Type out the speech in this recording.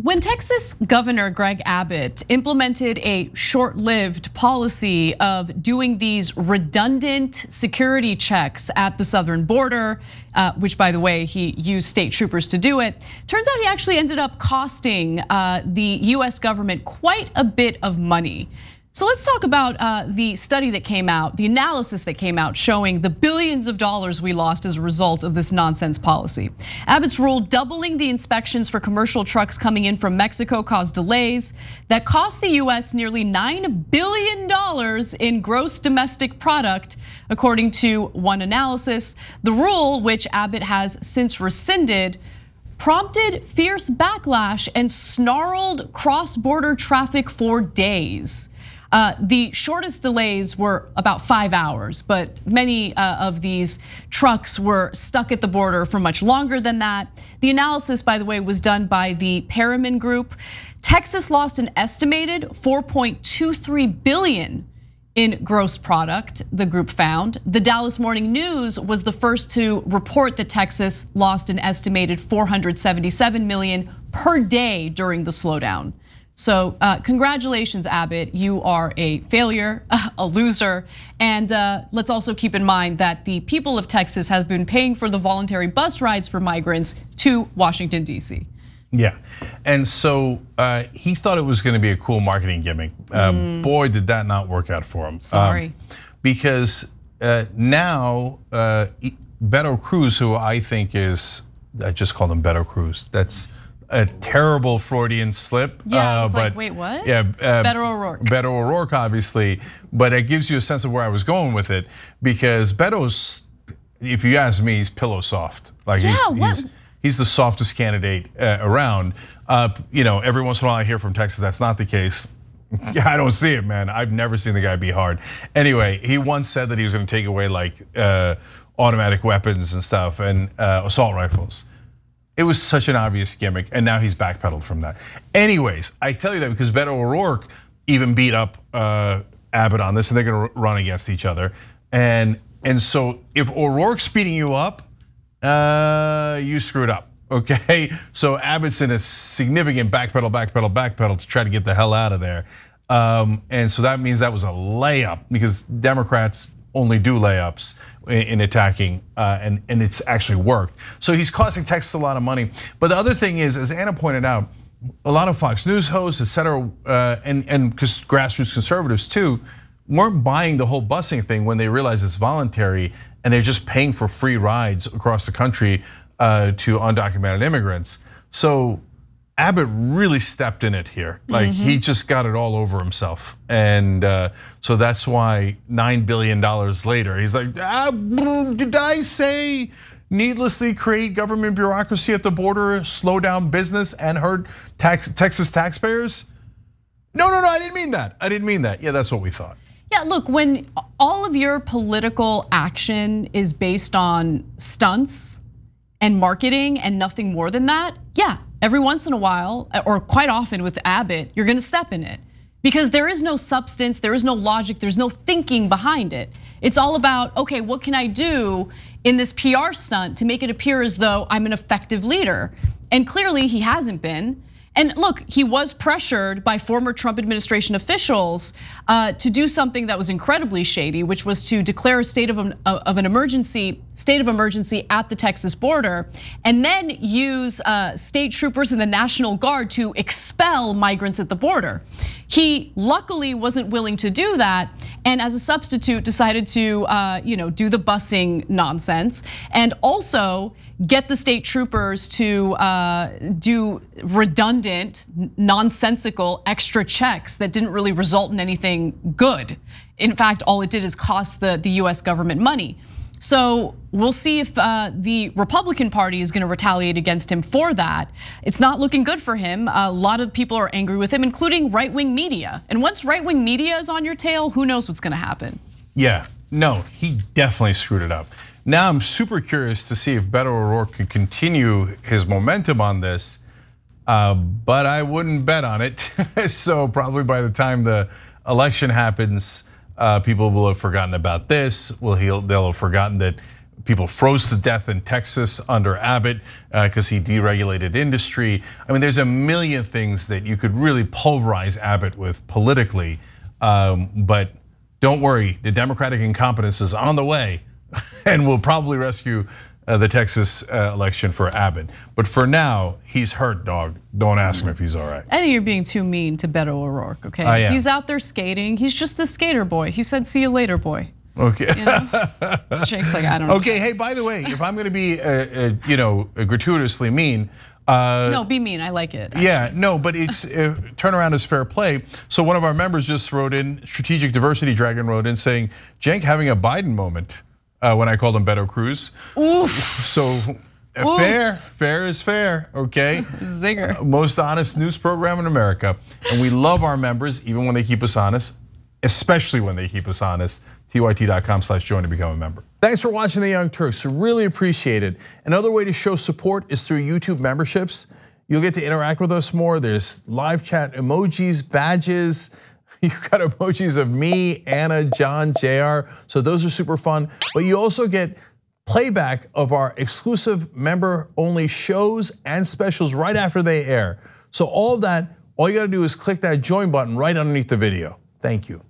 When Texas Governor Greg Abbott implemented a short lived policy of doing these redundant security checks at the southern border, uh, which by the way, he used state troopers to do it, turns out he actually ended up costing uh, the US government quite a bit of money. So let's talk about uh, the study that came out, the analysis that came out showing the billions of dollars we lost as a result of this nonsense policy. Abbott's rule doubling the inspections for commercial trucks coming in from Mexico caused delays that cost the US nearly $9 billion in gross domestic product, according to one analysis. The rule, which Abbott has since rescinded, prompted fierce backlash and snarled cross border traffic for days. Uh, the shortest delays were about five hours, but many uh, of these trucks were stuck at the border for much longer than that. The analysis, by the way, was done by the Perryman Group. Texas lost an estimated 4.23 billion in gross product, the group found. The Dallas Morning News was the first to report that Texas lost an estimated 477 million per day during the slowdown. So uh, congratulations, Abbott. You are a failure, a loser. And uh, let's also keep in mind that the people of Texas have been paying for the voluntary bus rides for migrants to Washington, D.C. Yeah, and so uh, he thought it was going to be a cool marketing gimmick. Uh, mm. Boy, did that not work out for him. Sorry. Um, because uh, now Beto Cruz, who I think is, I just called him Beto Cruz. That's a terrible Freudian slip. Yeah, uh, but like, wait, what? Yeah, uh, Beto O'Rourke. Beto O'Rourke, obviously, but it gives you a sense of where I was going with it because Beto's, if you ask me, he's pillow soft. Like yeah, he's, what? he's he's the softest candidate uh, around. Uh, you know, every once in a while I hear from Texas that's not the case. Yeah, I don't see it, man. I've never seen the guy be hard. Anyway, he once said that he was going to take away like uh, automatic weapons and stuff and uh, assault rifles. It was such an obvious gimmick, and now he's backpedaled from that. Anyways, I tell you that because Beto O'Rourke even beat up uh, Abbott on this, and they're going to run against each other. And and so if O'Rourke's beating you up, uh, you screwed up. Okay, so Abbott's in a significant backpedal, backpedal, backpedal to try to get the hell out of there. Um, and so that means that was a layup because Democrats only do layups in attacking, uh, and, and it's actually worked. So he's costing Texas a lot of money. But the other thing is, as Ana pointed out, a lot of Fox News hosts, et cetera, uh, and, and grassroots conservatives too, weren't buying the whole busing thing when they realized it's voluntary and they're just paying for free rides across the country uh, to undocumented immigrants. So Abbott really stepped in it here. Like he mm-hmm. just got it all over himself. And uh, so that's why $9 billion later, he's like, ah, did I say needlessly create government bureaucracy at the border, slow down business and hurt tax, Texas taxpayers? No, no, no, I didn't mean that. I didn't mean that. Yeah, that's what we thought. Yeah, look, when all of your political action is based on stunts and marketing and nothing more than that, yeah, every once in a while, or quite often with Abbott, you're gonna step in it. Because there is no substance, there is no logic, there's no thinking behind it. It's all about, okay, what can I do in this PR stunt to make it appear as though I'm an effective leader? And clearly he hasn't been. And look, he was pressured by former Trump administration officials uh, to do something that was incredibly shady, which was to declare a state of an, of an emergency, state of emergency at the Texas border, and then use uh, state troopers and the National Guard to expel migrants at the border. He luckily wasn't willing to do that, and as a substitute decided to, uh, you know, do the busing nonsense, and also get the state troopers to uh, do redundant, nonsensical extra checks that didn't really result in anything good. In fact, all it did is cost the, the US government money. So we'll see if uh, the Republican Party is going to retaliate against him for that. It's not looking good for him. A lot of people are angry with him, including right wing media. And once right wing media is on your tail, who knows what's going to happen? Yeah, no, he definitely screwed it up. Now I'm super curious to see if Beto O'Rourke can continue his momentum on this, uh, but I wouldn't bet on it. so probably by the time the election happens, people will have forgotten about this. Will they'll have forgotten that people froze to death in Texas under Abbott because he deregulated industry. I mean, there's a million things that you could really pulverize Abbott with politically, um, but don't worry, the Democratic incompetence is on the way and will probably rescue uh, the Texas uh, election for Abbott. But for now, he's hurt, dog. Don't ask him if he's all right. I think you're being too mean to Beto O'Rourke, okay? I am. He's out there skating. He's just a skater boy. He said, see you later, boy. Okay. You know? Jake's like, I don't know. Okay, hey, by the way, if I'm gonna be, uh, uh, you know, gratuitously mean, uh, No, be mean. I like it. Yeah, no, but it's uh, turnaround is fair play. So one of our members just wrote in, Strategic Diversity Dragon wrote in saying, Cenk having a Biden moment uh, when I called him Beto Cruz. Oof, So uh, fair, fair is fair, okay? zinger. Most honest news program in America. And we love our members, even when they keep us honest, especially when they keep us honest. TYT.com slash join to become a member. Thanks for watching The Young Turks. Really appreciate it. Another way to show support is through YouTube memberships. You'll get to interact with us more. There's live chat emojis, badges. You've got emojis of me, Ana, John, JR. So those are super fun. But you also get playback of our exclusive member only shows and specials right after they air. So all of that, all you gotta do is click that join button right underneath the video. Thank you.